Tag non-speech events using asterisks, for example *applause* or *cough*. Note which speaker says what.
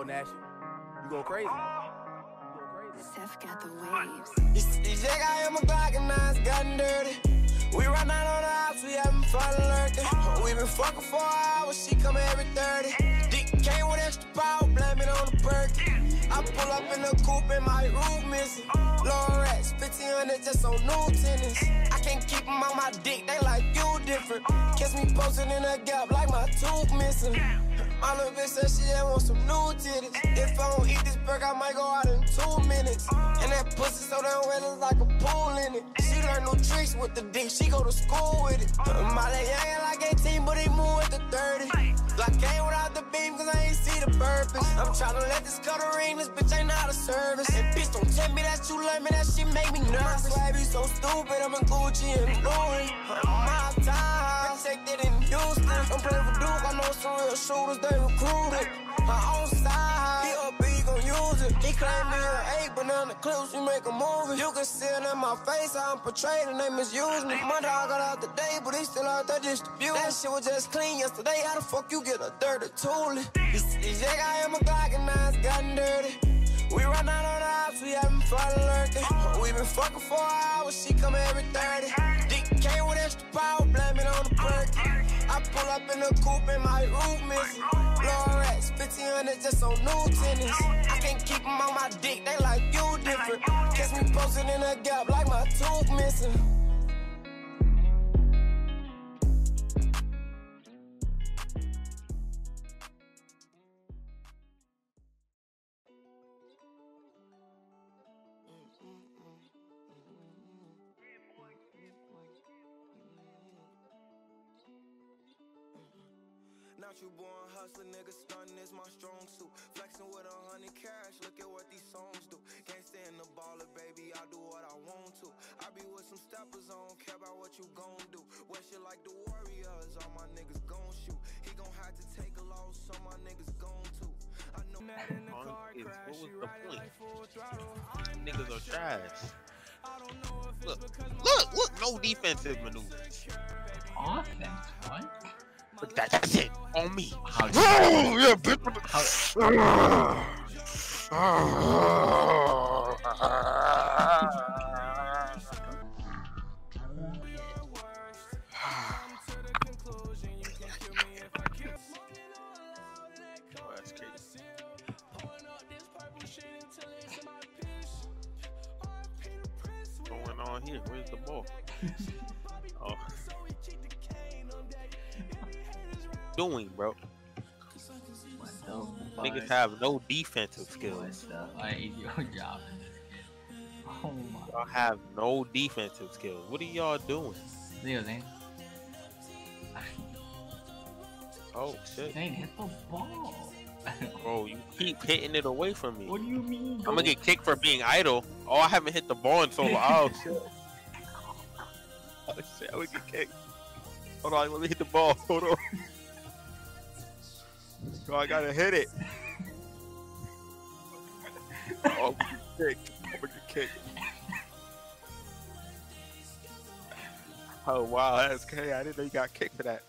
Speaker 1: go, Nash. You go crazy. You go crazy.
Speaker 2: Seth got the waves.
Speaker 3: This Jack, I am a Glock and now it's gotten dirty. We run out on the house, we having fun lurking. We been fucking for hours, she coming every 30. Dick came with extra power, blame it on the perk. I pull up in the coupe and my roof missing. Low racks, 1500 just on new tennis. I can't keep them on my dick, they like you different. Catch me posting in a gap like my tooth missing. My little bitch said she just want some new titties. If I don't eat this burger, I might go out in two minutes. And that pussy so damn wet, it's like a pool in it. She learn new tricks with the dick, she go to school with it. My leg young like 18, but he move with the 30. Like came without the beam, cause I ain't see the purpose. I'm tryna let this cut ring, this bitch ain't out of service. And bitch, don't tell me that you love me, that shit make me nervous. Why be so stupid? I'm in Gucci and Louis. My time, protected in Houston. I'm playing for Duke, I know some real shooters, they recruited. My own side, he up, he gon' use it. He claim me an eight, but on the clips, we make a movie. You can see it in my face, how I'm portrayed, and they misuse me. My dog got out the day, but he still out there distributing. That shit was just clean yesterday, how the fuck you get a dirty toolie? This Jack, I am a Glock, and now it's gotten dirty. We run out on the house, we having fun lurking. We been fucking for up in the coupe and my roof missing. Racks, 1500 just on new tennis. I can't keep them on my dick, they like you different. Catch me posted in a gap like my tooth missing.
Speaker 4: You born hustler, nigga, stunning is my strong suit. Flexing with a hundred cash, look at what these songs do. Can't stand the baller, baby, I do what I want to. I be with some steppers, I don't care about what you gon' do. Wear shit like the Warriors, all my niggas gon' shoot. He gon' have to take a loss, so my niggas gon' to. I know that in the car crash,
Speaker 5: what
Speaker 4: she
Speaker 5: was the
Speaker 4: ride it
Speaker 5: point?
Speaker 4: like full throttle.
Speaker 5: Niggas are trash. Look, look, look, no defensive maneuvers.
Speaker 6: Offense, what?
Speaker 5: Look, that, that's it. On me.
Speaker 6: How
Speaker 5: Oh, yeah, bitch.
Speaker 6: How,
Speaker 5: that's. Going on here? Where's the ball? *laughs* Doing, bro. Niggas have no defensive skills.
Speaker 6: fuck is your job? Oh my.
Speaker 5: Y'all have no defensive skills. What are y'all doing?
Speaker 6: Leo,
Speaker 5: Oh shit,
Speaker 6: they hit the ball.
Speaker 5: bro, you keep hitting it away from me.
Speaker 6: what do you mean?
Speaker 5: I'm gonna get kicked for being idle. Oh, I haven't hit the ball in so long. Oh shit. *laughs* Oh shit, I would get kicked. Hold on, let me hit the ball. Hold on. Oh, I gotta hit it. *laughs* Oh, get kicked. I'm gonna get kicked. Oh wow, that's okay. I didn't know you got kicked for that.